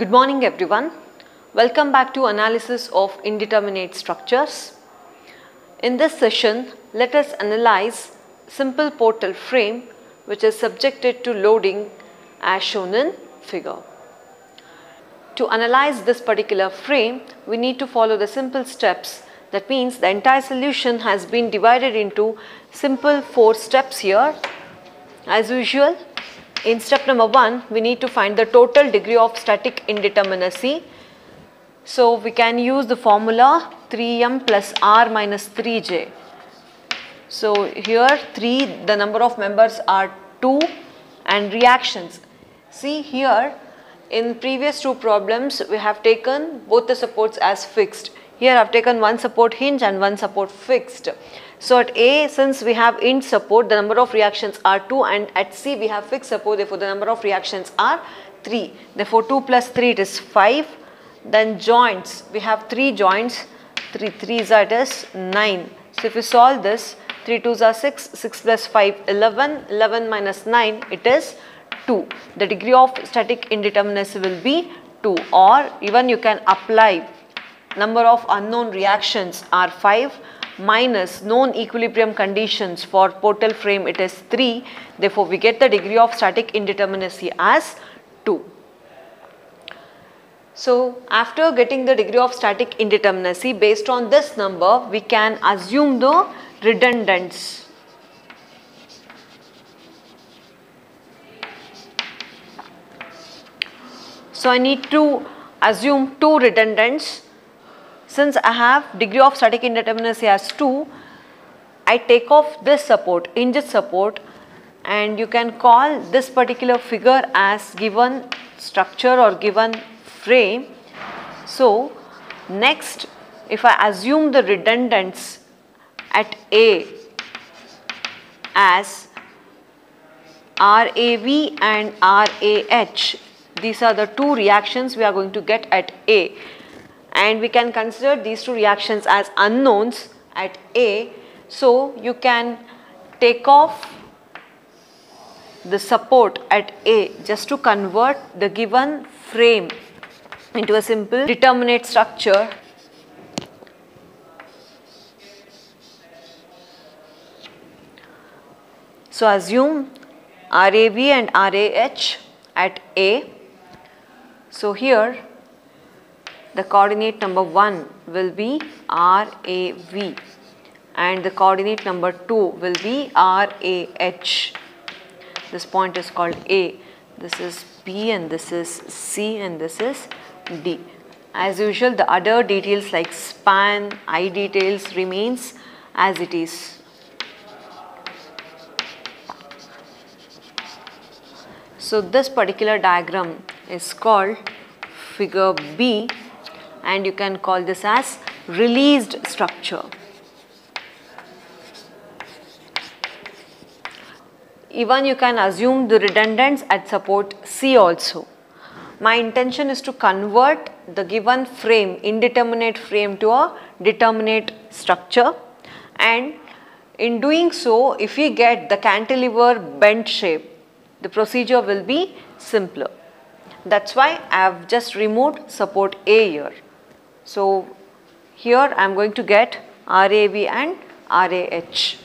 Good morning everyone. Welcome back to analysis of indeterminate structures. In this session, let us analyze simple portal frame which is subjected to loading as shown in figure. To analyze this particular frame, we need to follow the simple steps. That means the entire solution has been divided into simple four steps here. As usual, in step number 1, we need to find the total degree of static indeterminacy. So, we can use the formula 3m plus r minus 3j. So, here 3 the number of members are 2 and reactions. See here in previous two problems we have taken both the supports as fixed. Here I have taken one support hinge and one support fixed. So at A since we have hinge support the number of reactions are 2 and at C we have fixed support therefore the number of reactions are 3. Therefore 2 plus 3 it is 5. Then joints we have 3 joints 3 3s are it is 9. So if you solve this 3 2s are 6 6 plus 5 11 11 minus 9 it is 2. The degree of static indeterminacy will be 2 or even you can apply number of unknown reactions are 5 minus known equilibrium conditions for portal frame it is 3 therefore we get the degree of static indeterminacy as 2. So after getting the degree of static indeterminacy based on this number we can assume the redundants. So I need to assume two redundants since I have degree of static indeterminacy as 2, I take off this support, hinge support and you can call this particular figure as given structure or given frame. So, next if I assume the redundants at A as RAV and RAH, these are the two reactions we are going to get at A and we can consider these two reactions as unknowns at A. So, you can take off the support at A just to convert the given frame into a simple determinate structure. So, assume RAV and RAH at A. So, here the coordinate number 1 will be RAV and the coordinate number 2 will be RAH. This point is called A, this is B and this is C and this is D. As usual the other details like span, I details remains as it is. So this particular diagram is called figure B and you can call this as released structure. Even you can assume the redundants at support C also. My intention is to convert the given frame, indeterminate frame to a determinate structure and in doing so if we get the cantilever bent shape, the procedure will be simpler. That is why I have just removed support A here. So, here I am going to get RAV and RAH.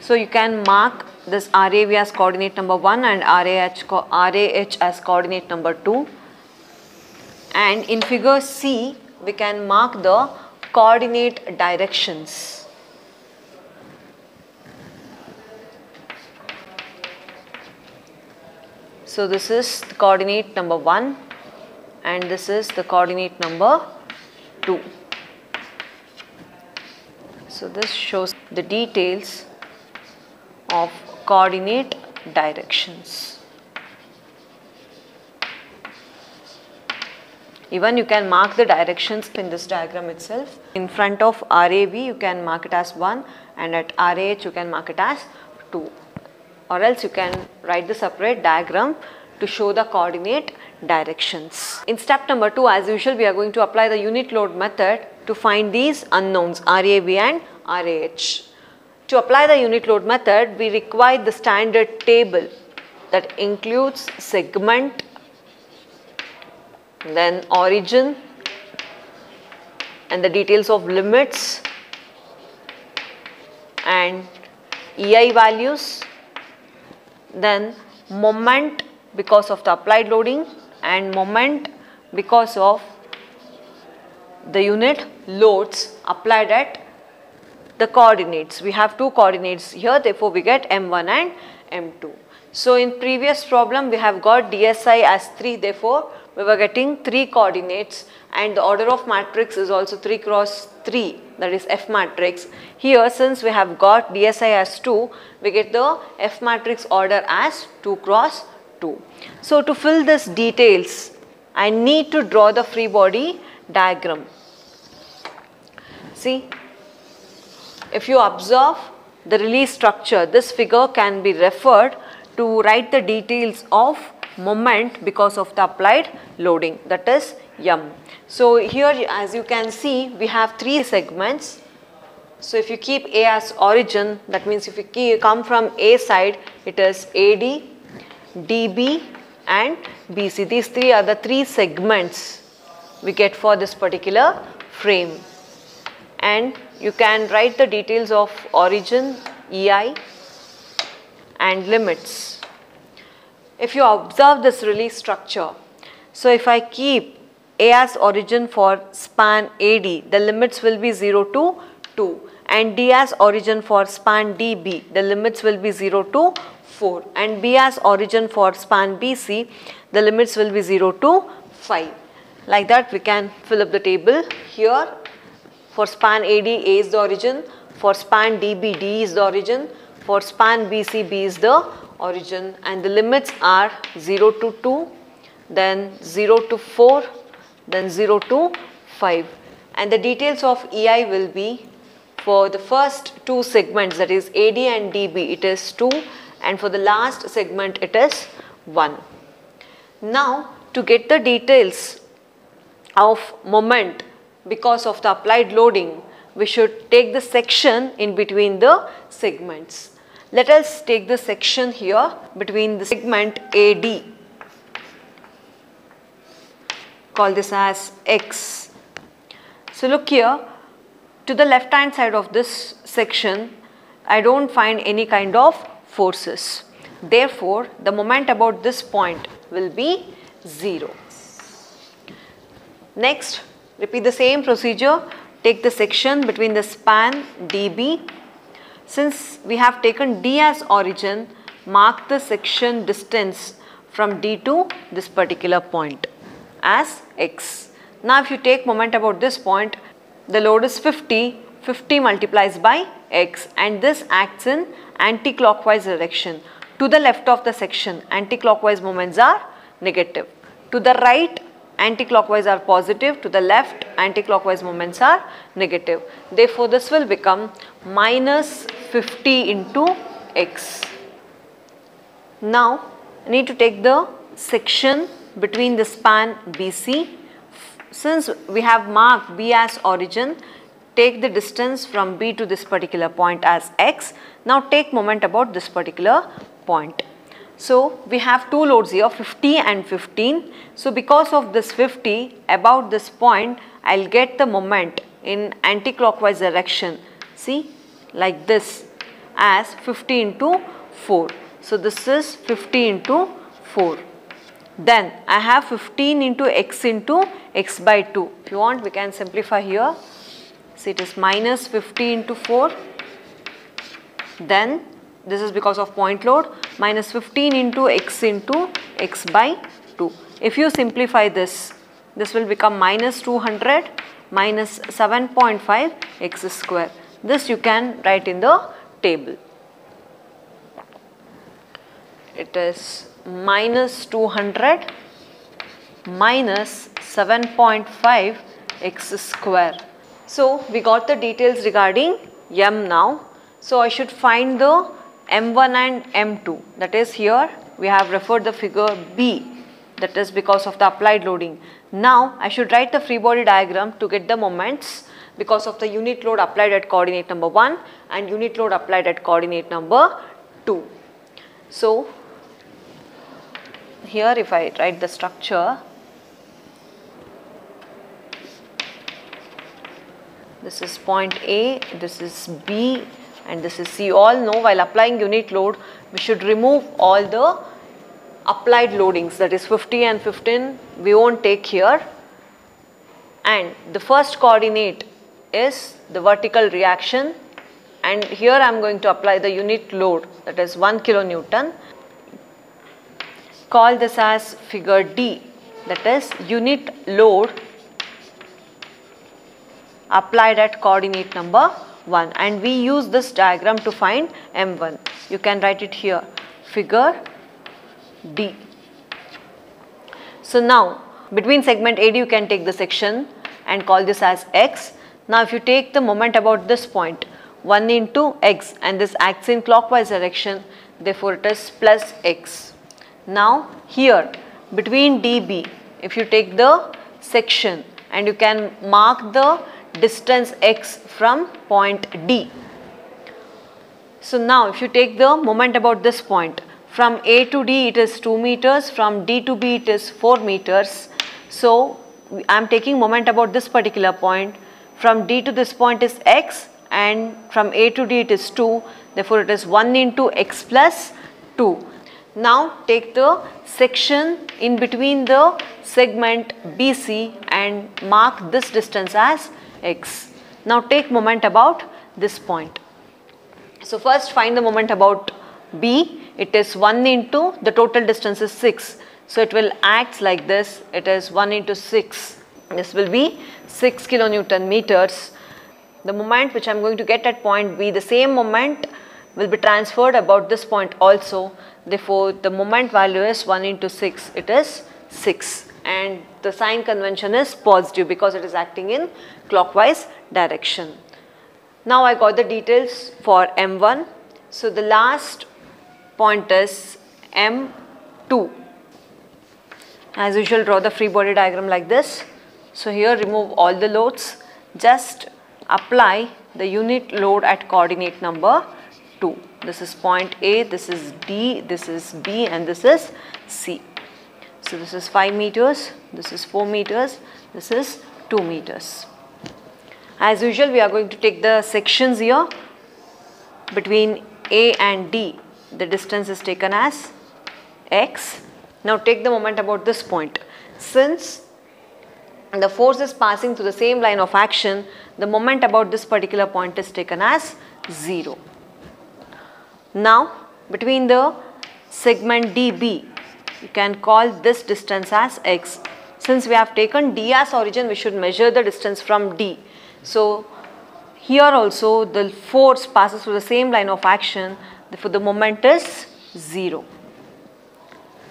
So, you can mark this RAV as coordinate number 1 and RAH, RAH as coordinate number 2 and in figure C we can mark the coordinate directions. So, this is coordinate number 1 and this is the coordinate number 2. So, this shows the details of coordinate directions. Even you can mark the directions in this diagram itself. In front of RAV you can mark it as 1 and at RAH you can mark it as 2 or else you can write the separate diagram to show the coordinate directions. In step number 2 as usual we are going to apply the unit load method to find these unknowns RAV and RAH. To apply the unit load method we require the standard table that includes segment, then origin and the details of limits and EI values then moment because of the applied loading and moment because of the unit loads applied at the coordinates. We have two coordinates here therefore we get M1 and M2. So in previous problem we have got DSI as 3 therefore we were getting 3 coordinates and the order of matrix is also 3 cross 3 that is F matrix. Here since we have got DSI as 2 we get the F matrix order as 2 cross 2. So to fill this details I need to draw the free body diagram. See if you observe the release structure this figure can be referred to write the details of moment because of the applied loading that is M. So here as you can see we have three segments. So if you keep A as origin that means if you come from A side it is AD, DB and BC. These three are the three segments we get for this particular frame and you can write the details of origin, EI and limits. If you observe this release structure, so if I keep A as origin for span AD, the limits will be 0 to 2 and D as origin for span DB, the limits will be 0 to 4 and B as origin for span BC, the limits will be 0 to 5. Like that we can fill up the table here. For span AD A is the origin, for span DB D is the origin, for span BC B is the origin. And the limits are 0 to 2, then 0 to 4, then 0 to 5 and the details of EI will be for the first two segments that is AD and DB it is 2 and for the last segment it is 1. Now to get the details of moment because of the applied loading we should take the section in between the segments. Let us take the section here between the segment AD. Call this as X. So look here to the left hand side of this section I do not find any kind of forces. Therefore, the moment about this point will be 0. Next, repeat the same procedure. Take the section between the span DB since we have taken D as origin, mark the section distance from D to this particular point as x. Now if you take moment about this point, the load is 50, 50 multiplies by x and this acts in anti-clockwise direction. To the left of the section, anti-clockwise moments are negative. To the right, anti-clockwise are positive, to the left anti-clockwise moments are negative. Therefore, this will become minus 50 into x. Now, I need to take the section between the span BC. Since we have marked B as origin, take the distance from B to this particular point as x. Now take moment about this particular point. So, we have two loads here 50 and 15. So, because of this 50 about this point I will get the moment in anti-clockwise direction see like this as 50 into 4. So, this is 50 into 4. Then I have 15 into x into x by 2. If you want we can simplify here. So, it is minus 50 into 4. Then this is because of point load minus 15 into x into x by 2. If you simplify this, this will become minus 200 minus 7.5 x square. This you can write in the table. It is minus 200 minus 7.5 x square. So, we got the details regarding m now. So, I should find the M1 and M2 that is here we have referred the figure B that is because of the applied loading. Now I should write the free body diagram to get the moments because of the unit load applied at coordinate number 1 and unit load applied at coordinate number 2. So here if I write the structure this is point A, this is B and this is C. All know while applying unit load, we should remove all the applied loadings that is 50 and 15 we won't take here and the first coordinate is the vertical reaction and here I am going to apply the unit load that is 1 kilonewton. Call this as figure D that is unit load applied at coordinate number 1 and we use this diagram to find M1. You can write it here figure D. So now between segment AD you can take the section and call this as X. Now if you take the moment about this point 1 into X and this acts in clockwise direction therefore it is plus X. Now here between DB if you take the section and you can mark the distance x from point D. So now if you take the moment about this point from A to D it is 2 meters from D to B it is 4 meters. So I am taking moment about this particular point from D to this point is x and from A to D it is 2 therefore it is 1 into x plus 2. Now take the section in between the segment BC and mark this distance as x. Now take moment about this point. So first find the moment about B. It is 1 into the total distance is 6. So it will act like this. It is 1 into 6. This will be 6 kilonewton meters. The moment which I am going to get at point B, the same moment will be transferred about this point also. Therefore, the moment value is 1 into 6. It is 6 and the sign convention is positive because it is acting in clockwise direction. Now I got the details for M1. So the last point is M2. As usual draw the free body diagram like this. So here remove all the loads. Just apply the unit load at coordinate number 2. This is point A, this is D, this is B and this is C. So this is 5 meters, this is 4 meters, this is 2 meters. As usual we are going to take the sections here between A and D. The distance is taken as x. Now take the moment about this point. Since the force is passing through the same line of action, the moment about this particular point is taken as 0. Now between the segment DB you can call this distance as x. Since we have taken D as origin, we should measure the distance from D. So, here also the force passes through the same line of action, therefore the moment is 0.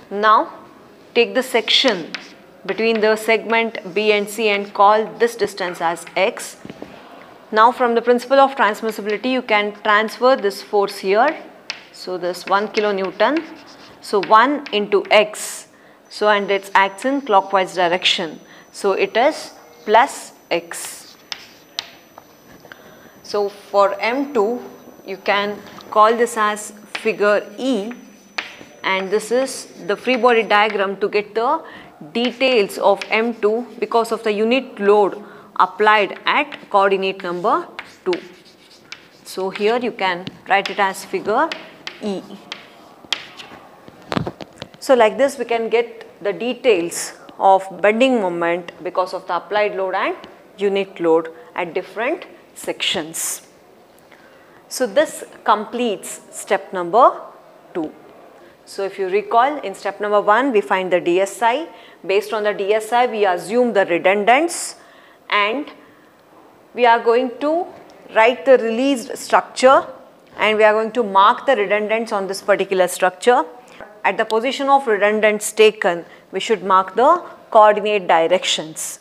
Now, take the section between the segment B and C and call this distance as x. Now, from the principle of transmissibility, you can transfer this force here. So, this 1 kilonewton so 1 into x. So and its acts in clockwise direction. So it is plus x. So for M2 you can call this as figure E and this is the free body diagram to get the details of M2 because of the unit load applied at coordinate number 2. So here you can write it as figure E. So like this we can get the details of bending moment because of the applied load and unit load at different sections. So this completes step number 2. So if you recall in step number 1 we find the DSI. Based on the DSI we assume the redundants and we are going to write the released structure and we are going to mark the redundants on this particular structure at the position of redundants taken, we should mark the coordinate directions.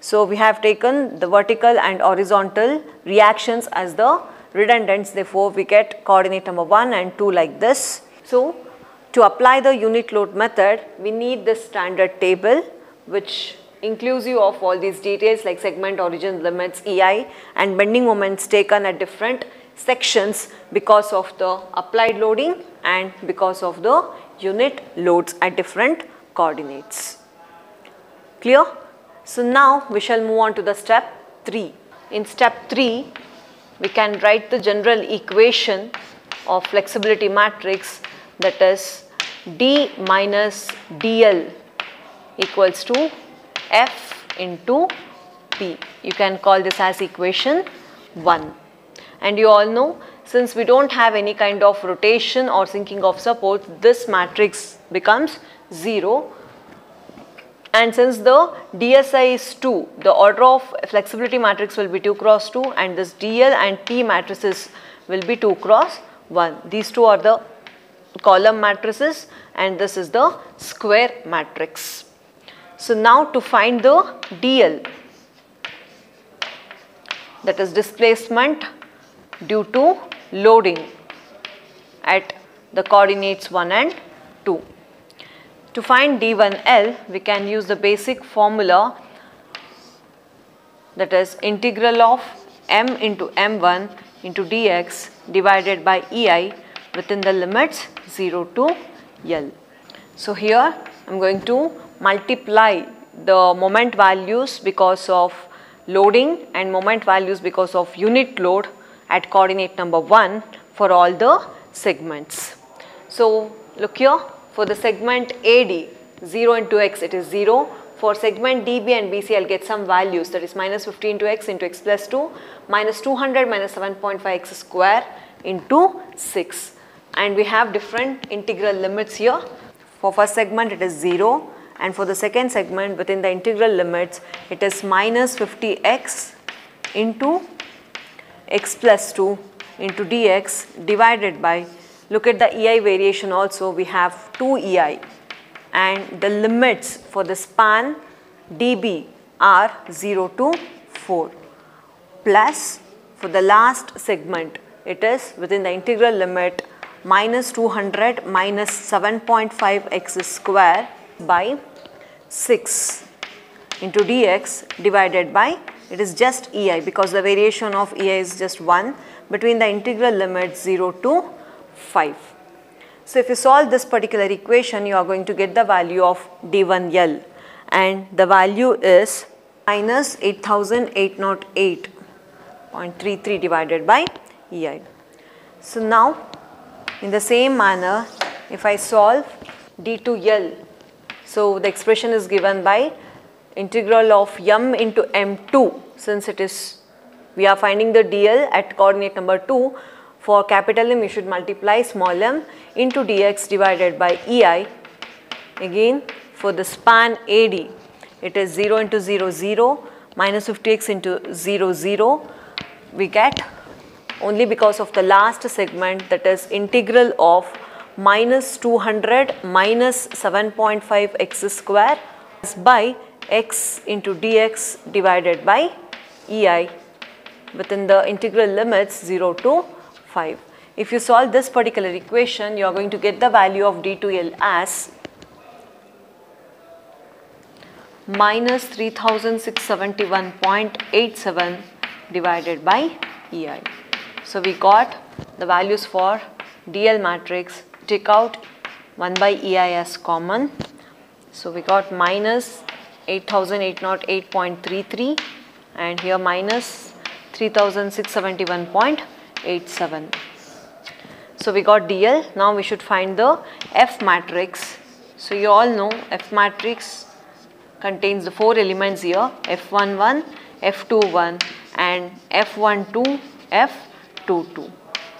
So, we have taken the vertical and horizontal reactions as the redundants therefore, we get coordinate number 1 and 2 like this. So, to apply the unit load method we need the standard table which inclusive of all these details like segment origin limits EI and bending moments taken at different sections because of the applied loading and because of the unit loads at different coordinates. Clear? So now we shall move on to the step 3. in step 3 we can write the general equation of flexibility matrix that is D minus DL equals to F into P. You can call this as equation 1. And you all know since we don't have any kind of rotation or sinking of support, this matrix becomes 0 and since the DSI is 2, the order of flexibility matrix will be 2 cross 2 and this DL and P matrices will be 2 cross 1. These two are the column matrices and this is the square matrix. So now to find the DL that is displacement due to loading at the coordinates 1 and 2. To find d1l, we can use the basic formula that is integral of m into m1 into dx divided by ei within the limits 0 to L. So here I am going to multiply the moment values because of loading and moment values because of unit load at coordinate number 1 for all the segments. So look here for the segment AD, 0 into x it is 0. For segment DB and BC, I'll get some values that is minus 50 into x into x plus 2, minus 200 minus 7.5 x square into 6. And we have different integral limits here. For first segment it is 0 and for the second segment within the integral limits it is minus 50x into x plus 2 into dx divided by Look at the EI variation also we have 2 EI and the limits for the span dB are 0 to 4 plus for the last segment it is within the integral limit minus 200 minus 7.5 x square by 6 into dx divided by it is just EI because the variation of EI is just 1 between the integral limit 0 to 5. So if you solve this particular equation, you are going to get the value of D1L and the value is minus 8808.33 divided by EI. So now in the same manner, if I solve D2L, so the expression is given by integral of m into m2 since it is we are finding the dl at coordinate number 2 for capital M you should multiply small m into dx divided by EI. Again for the span AD it is 0 into 0 0 minus 50x into 0 0 we get only because of the last segment that is integral of minus 200 minus 7.5 x square by x into dx divided by EI within the integral limits 0 to 5. If you solve this particular equation, you are going to get the value of D2L as minus 3671.87 divided by EI. So, we got the values for DL matrix, take out 1 by EI as common. So, we got minus 8808.33 and here minus 3671.87. So we got DL, now we should find the F matrix. So you all know F matrix contains the four elements here F11, F21 and F12, F22.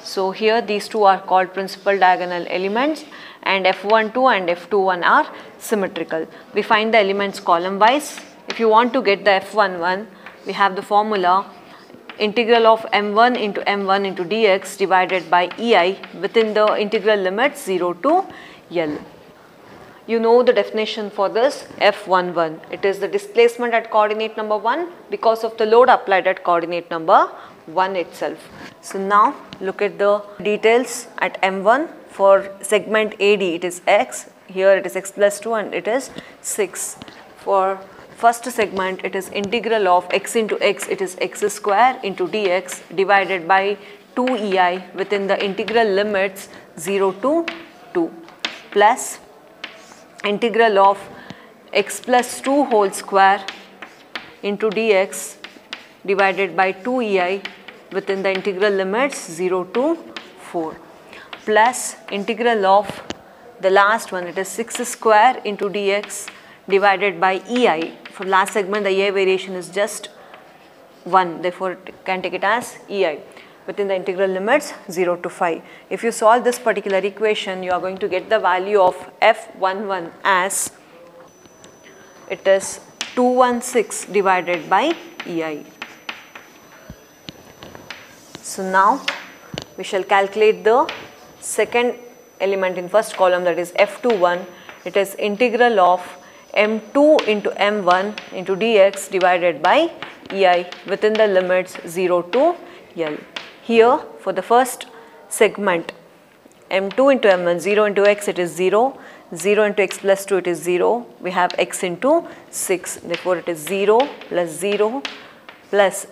So here these two are called principal diagonal elements and F12 and F21 are symmetrical. We find the elements column wise. If you want to get the F11, we have the formula integral of m1 into m1 into dx divided by ei within the integral limit 0 to L. You know the definition for this F11. It is the displacement at coordinate number 1 because of the load applied at coordinate number 1 itself. So now look at the details at M1 for segment AD it is x, here it is x plus 2 and it is 6. For first segment it is integral of x into x it is x square into dx divided by 2 ei within the integral limits 0 to 2 plus integral of x plus 2 whole square into dx divided by 2 ei within the integral limits 0 to 4 plus integral of the last one it is 6 square into dx divided by ei. For last segment the ei variation is just 1 therefore it can take it as ei within the integral limits 0 to 5. If you solve this particular equation you are going to get the value of f11 as it is 216 divided by ei. So now we shall calculate the second element in first column that is f21 it is integral of m2 into m1 into dx divided by ei within the limits 0 to l. Here for the first segment m2 into m1 0 into x it is 0 0 into x plus 2 it is 0 we have x into 6 therefore it is 0 plus 0 plus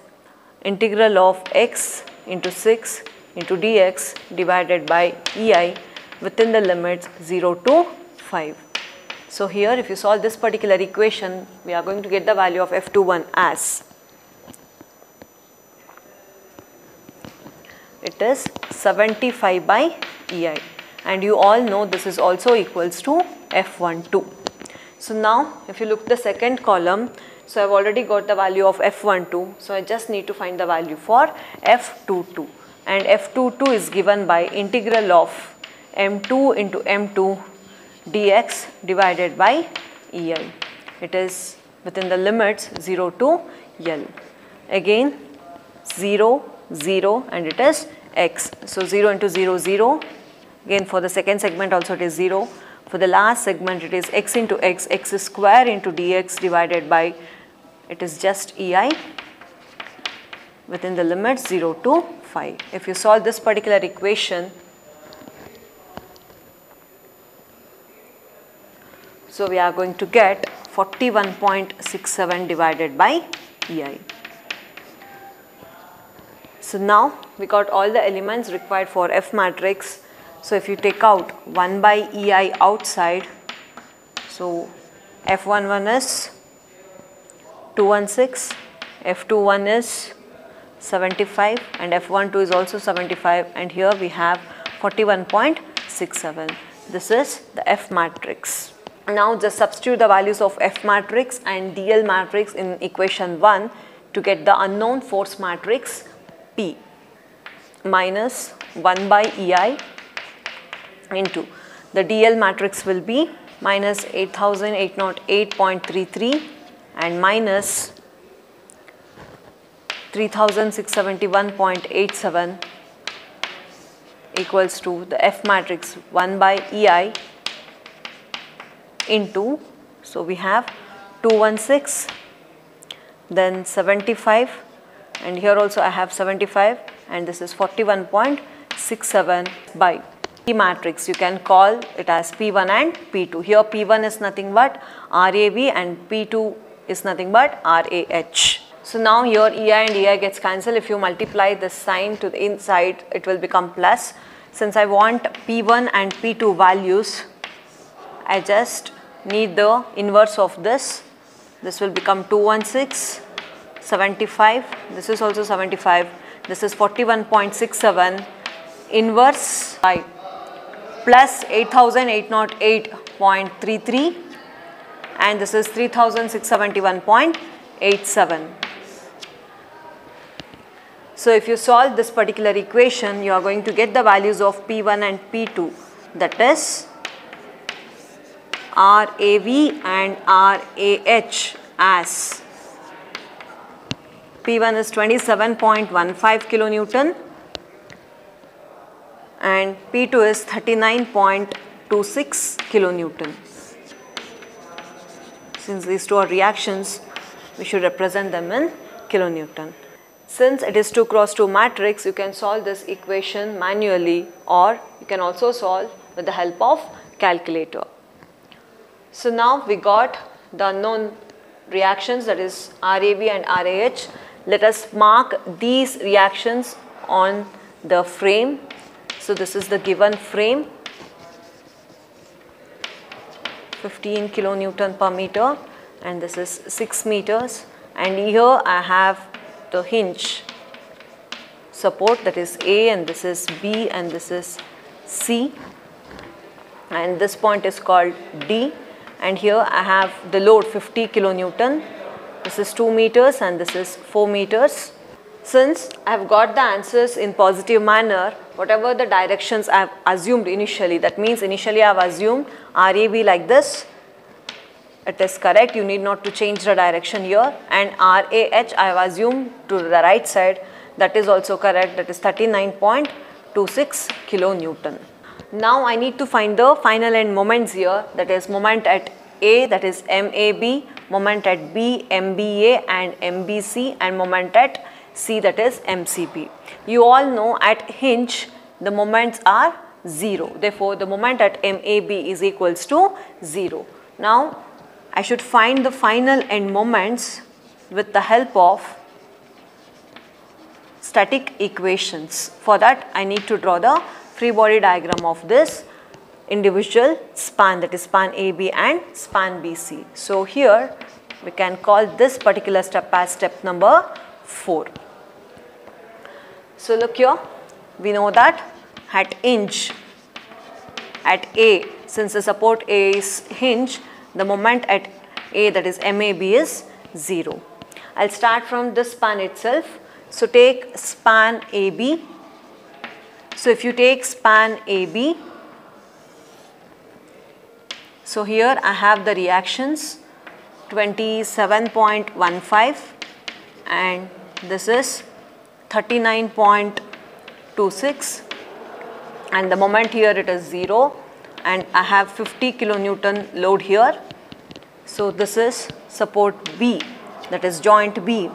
integral of x into 6 into dx divided by ei within the limits 0 to 5. So here if you solve this particular equation we are going to get the value of f21 as it is 75 by ei and you all know this is also equals to f12. So now if you look the second column so I have already got the value of f12 so I just need to find the value for f22 and f22 is given by integral of m2 into m2 dx divided by ei. It is within the limits 0 to L. Again 0, 0 and it is x. So 0 into 0, 0. Again for the second segment also it is 0. For the last segment it is x into x, x square into dx divided by it is just ei within the limits 0 to 5. If you solve this particular equation, so we are going to get 41.67 divided by EI. So now we got all the elements required for F matrix. So if you take out 1 by EI outside, so F11 is 216, F21 is 75 and F12 is also 75 and here we have 41.67. This is the F matrix. Now just substitute the values of F matrix and DL matrix in equation 1 to get the unknown force matrix P minus 1 by EI into. The DL matrix will be minus 8808.33 and minus 3671.87 equals to the F matrix 1 by EI into, so we have 216, then 75 and here also I have 75 and this is 41.67 by P matrix. You can call it as P1 and P2. Here P1 is nothing but RAV and P2 is nothing but RAH. So now here EI and EI gets cancelled. If you multiply the sign to the inside, it will become plus. Since I want P1 and P2 values, I just need the inverse of this. This will become 216, 75. This is also 75. This is 41.67 inverse by plus 8808.33 and this is 3671.87. So if you solve this particular equation, you are going to get the values of P1 and P2 that is RAV and RAH as P1 is 27.15 kilonewton and P2 is 39.26 kilonewton. Since these two are reactions, we should represent them in kilonewton. Since it is 2 cross 2 matrix, you can solve this equation manually or you can also solve with the help of calculator. So now we got the unknown reactions that is RAV and RAH. Let us mark these reactions on the frame. So this is the given frame. 15 kilonewton per meter. And this is 6 meters. And here I have the hinge support that is A and this is B and this is C. And this point is called D. And here I have the load 50 kilonewton. This is 2 meters and this is 4 meters since I have got the answers in positive manner, whatever the directions I have assumed initially, that means initially I have assumed RAV like this, it is correct, you need not to change the direction here. And RAH I have assumed to the right side, that is also correct, that is 39.26 kilonewton. Now I need to find the final end moments here, that is moment at A, that is MAB, moment at B, MBA and MBC and moment at C that is MCB. You all know at hinge the moments are 0. Therefore, the moment at MAB is equals to 0. Now, I should find the final end moments with the help of static equations. For that, I need to draw the free body diagram of this individual span that is span AB and span BC. So, here we can call this particular step as step number 4. So look here, we know that at inch, at A, since the support A is hinge, the moment at A that is MAB is 0. I'll start from this span itself. So take span AB. So if you take span AB, so here I have the reactions 27.15 and this is 39.26 and the moment here it is 0 and I have 50 kilonewton load here. So this is support B that is joint B.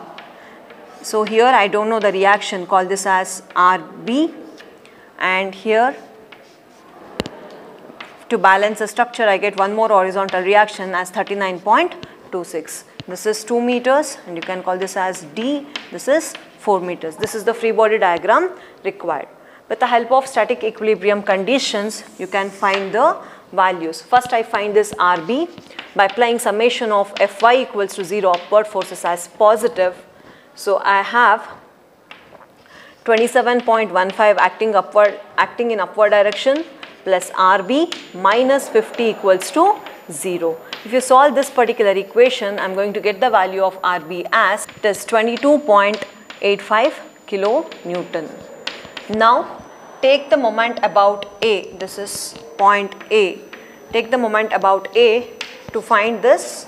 So here I don't know the reaction call this as RB and here to balance the structure I get one more horizontal reaction as 39.26. This is 2 meters and you can call this as D. This is 4 meters. This is the free body diagram required. With the help of static equilibrium conditions, you can find the values. First I find this RB by applying summation of Fy equals to 0 upward forces as positive. So I have 27.15 acting upward acting in upward direction plus RB minus 50 equals to 0. If you solve this particular equation, I am going to get the value of RB as it is 22. 85 kilo Newton. Now take the moment about A, this is point A. Take the moment about A to find this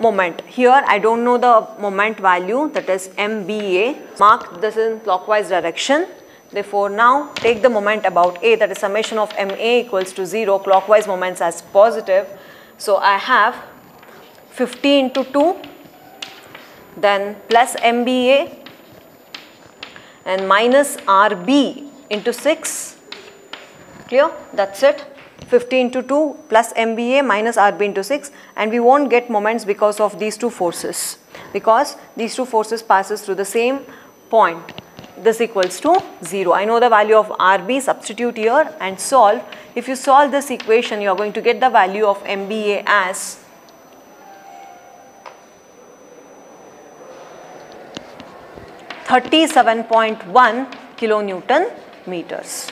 moment. Here I don't know the moment value that is MBA. Mark this in clockwise direction. Therefore now take the moment about A that is summation of MA equals to 0 clockwise moments as positive. So I have 50 into 2 then plus MBA and minus RB into 6 clear? That's it. 15 to 2 plus MBA minus RB into 6 and we won't get moments because of these two forces. Because these two forces passes through the same point this equals to 0. I know the value of RB substitute here and solve. If you solve this equation you are going to get the value of MBA as 37.1 kilonewton meters.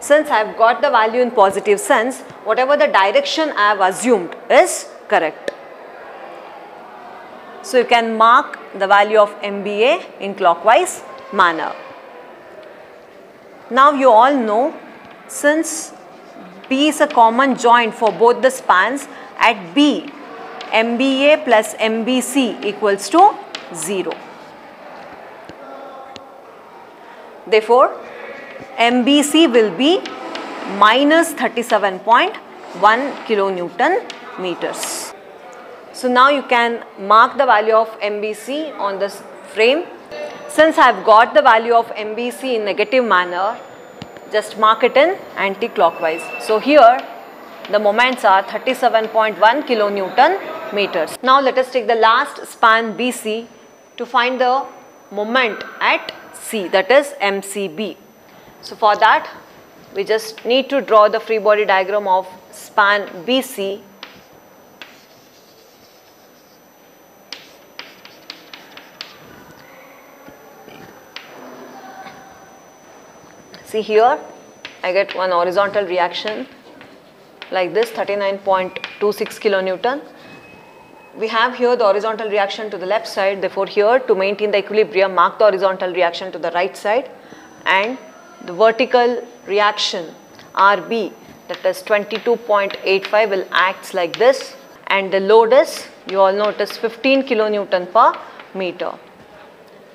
Since I have got the value in positive sense, whatever the direction I have assumed is correct. So you can mark the value of MBA in clockwise manner. Now you all know since B is a common joint for both the spans at B MBA plus MBC equals to 0. Therefore, MBC will be minus 37.1 kilonewton meters. So now you can mark the value of MBC on this frame. Since I have got the value of MBC in negative manner, just mark it in anti-clockwise. So here the moments are 37.1 kilonewton meters. Now let us take the last span BC to find the moment at C that is MCB. So for that we just need to draw the free body diagram of span BC See here, I get one horizontal reaction like this 39.26 kilonewton. We have here the horizontal reaction to the left side therefore here to maintain the equilibrium mark the horizontal reaction to the right side. And the vertical reaction RB that is 22.85 will acts like this. And the load is you all know it is 15 kilonewton per meter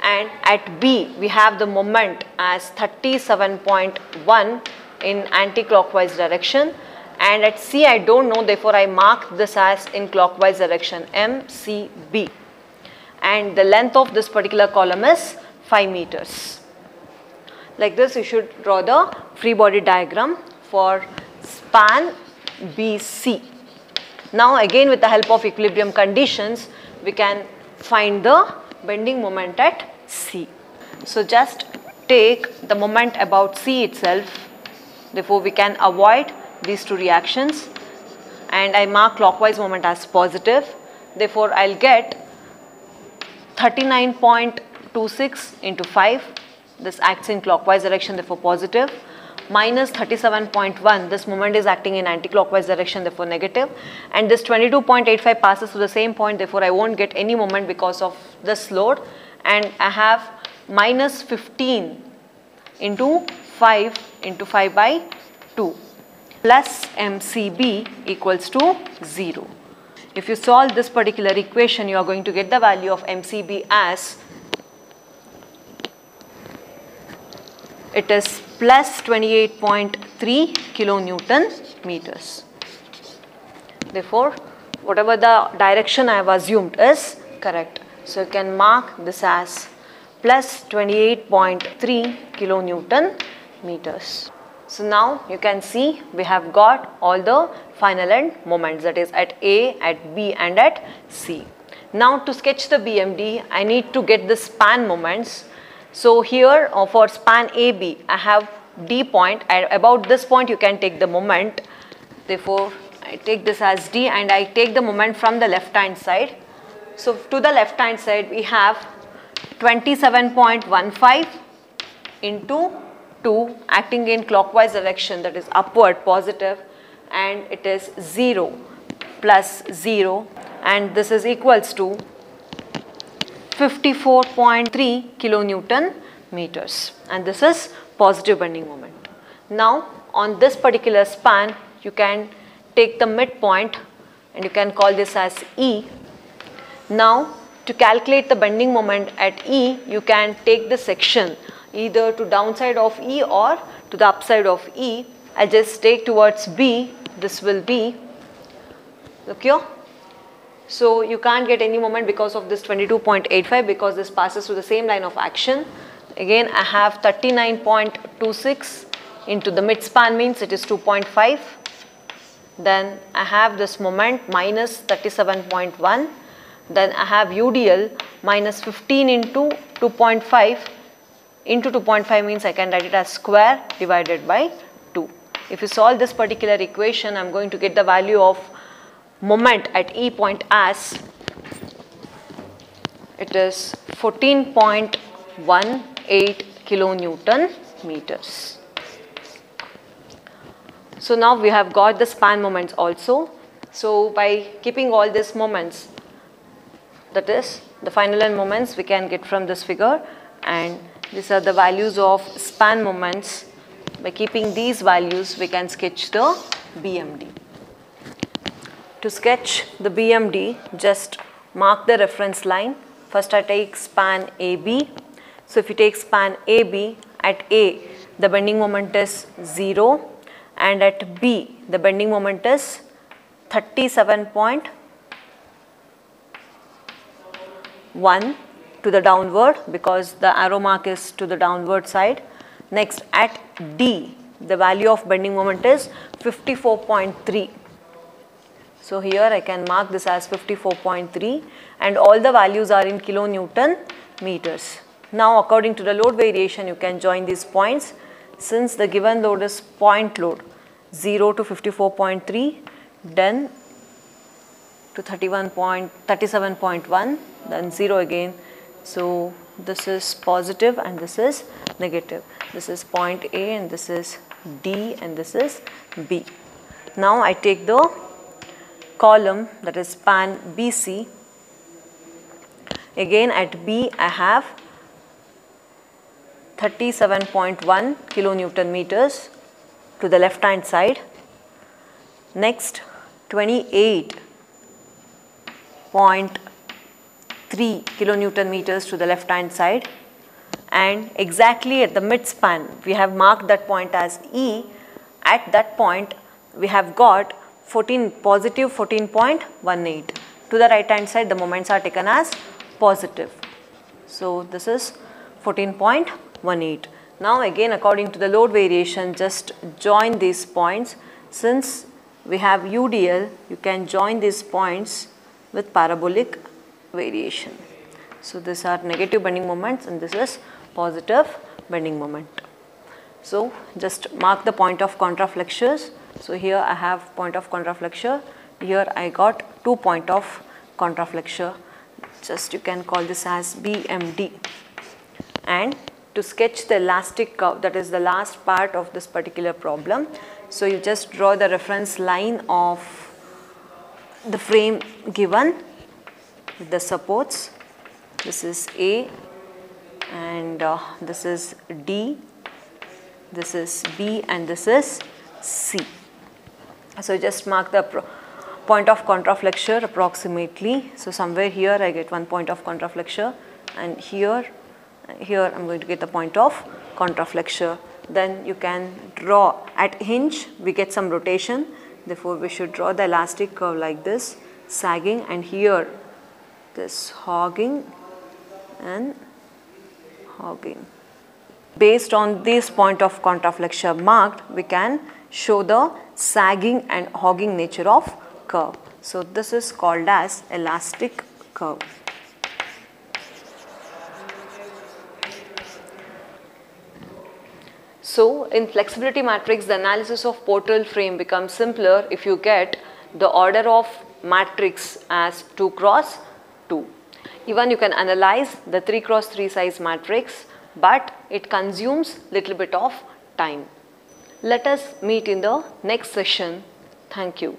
and at B we have the moment as 37.1 in anti-clockwise direction and at C I don't know therefore I mark this as in clockwise direction MCB and the length of this particular column is 5 meters. Like this you should draw the free body diagram for span BC. Now again with the help of equilibrium conditions we can find the bending moment at C. So just take the moment about C itself therefore we can avoid these two reactions. And I mark clockwise moment as positive. Therefore I'll get 39.26 into 5 this acts in clockwise direction therefore positive minus 37.1 this moment is acting in anti-clockwise direction therefore negative and this 22.85 passes to the same point therefore I won't get any moment because of this load and I have minus 15 into 5 into 5 by 2 plus MCB equals to 0. If you solve this particular equation you are going to get the value of MCB as it is plus 28.3 kilonewton meters. Therefore, whatever the direction I have assumed is correct. So, you can mark this as plus 28.3 kilonewton meters. So, now you can see we have got all the final end moments that is at A, at B and at C. Now to sketch the BMD I need to get the span moments so here uh, for span AB, I have D point at about this point you can take the moment. Therefore, I take this as D and I take the moment from the left hand side. So to the left hand side we have 27.15 into 2 acting in clockwise direction that is upward positive and it is 0 plus 0 and this is equals to 54.3 kilonewton meters and this is positive bending moment. Now on this particular span you can take the midpoint and you can call this as E. Now to calculate the bending moment at E you can take the section either to downside of E or to the upside of E. I'll just take towards B this will be look here so you can't get any moment because of this 22.85 because this passes through the same line of action. Again I have 39.26 into the midspan means it is 2.5. Then I have this moment minus 37.1. Then I have UDL minus 15 into 2.5 into 2.5 means I can write it as square divided by 2. If you solve this particular equation I am going to get the value of moment at E point as it is 14.18 kilonewton meters. So now we have got the span moments also. So by keeping all these moments that is the final end moments we can get from this figure and these are the values of span moments. By keeping these values we can sketch the BMD. To sketch the BMD, just mark the reference line. First I take span AB. So if you take span AB, at A the bending moment is 0 and at B the bending moment is 37.1 to the downward because the arrow mark is to the downward side. Next at D the value of bending moment is 54.3 so here I can mark this as 54.3 and all the values are in kilonewton meters. Now according to the load variation you can join these points since the given load is point load 0 to 54.3 then to 31.37.1 then 0 again. So this is positive and this is negative. This is point A and this is D and this is B. Now I take the column that is span BC. Again at B I have 37.1 kilonewton meters to the left hand side. Next 28.3 kilonewton meters to the left hand side and exactly at the mid span we have marked that point as E. At that point we have got 14 positive 14.18. To the right hand side the moments are taken as positive. So this is 14.18. Now again according to the load variation just join these points since we have UDL you can join these points with parabolic variation. So these are negative bending moments and this is positive bending moment. So just mark the point of contraflexures. So here I have point of contraflexure, here I got two point of contraflexure, just you can call this as BMD. And to sketch the elastic curve that is the last part of this particular problem. So you just draw the reference line of the frame given with the supports. This is A and uh, this is D, this is B and this is C. So just mark the point of contraflexure approximately. So somewhere here I get one point of contraflexure and here, here I am going to get the point of contraflexure. Then you can draw at hinge we get some rotation therefore we should draw the elastic curve like this sagging and here this hogging and hogging. Based on this point of contraflexure marked, we can show the sagging and hogging nature of curve. So, this is called as elastic curve. So, in flexibility matrix, the analysis of portal frame becomes simpler if you get the order of matrix as 2 cross 2. Even you can analyze the 3 cross 3 size matrix but it consumes little bit of time. Let us meet in the next session. Thank you.